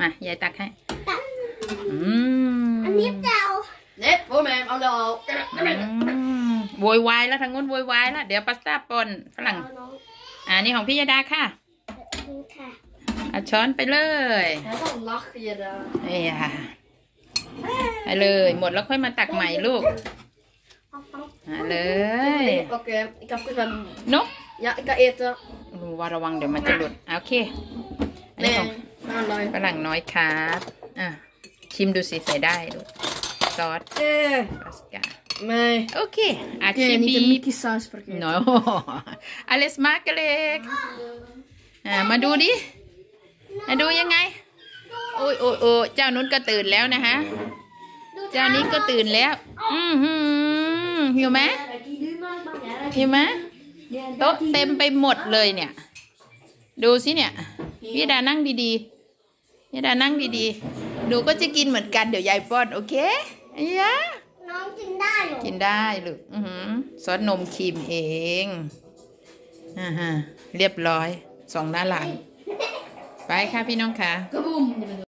มายายตักให้ตักอืมอันนี้เจ้า Net voor mij, hallo. อืมโวยวายแล้วทางนู้นโวยวายแล้วเดี๋ยวพาสต้าปนฝรั่งเอาน้องอ่านี่ของพี่ยาดาค่ะนี่ค่ะเอาช้อนไปเลย En dan lach je daar. เอ้ยอะไปเลย หมดแล้วค่อยมาตักใหม่ลูกเอาเอามาเลย Oké, ik heb gezegd. นก Ja, ik ga eten. รู้ว่าระวังเดี๋ยวมันจะหลุดอะโอเคอันนี้ Nee, ของ hallo. ฝรั่งน้อยครับอะชิมดูสิใส่ได้ลูกซอส Eh, พาสต้า nee. โอเคอาชิ Nee, niet บี de Mickey saus vergeten. no อเลสมาร์กเล็กอ่ามาดูดิมาดูยังไงโอ้ยโอ้ยโอ้ยเจ้านุ้นก็ตื่นแล้วนะฮะ เจ้านี้ก็ตื่นแล้ว อือหือหิวไหมหิวไหมโต๊ะเต็มไปหมดเลยเนี่ย ดูสิเนี่ย พี่ดานั่งดีๆ พี่ดานั่งดีๆ หนูก็จะกินเหมือนกันเดี๋ยวยายป้อน โอเคไอ้ยะน้องกินได้เหรอกินได้ลูกอือหือซอสนมครีมเองอ่าฮะเรียบร้อยสองหน้าหลัง ไปค่ะพี่น้องค่ะ Kaboom.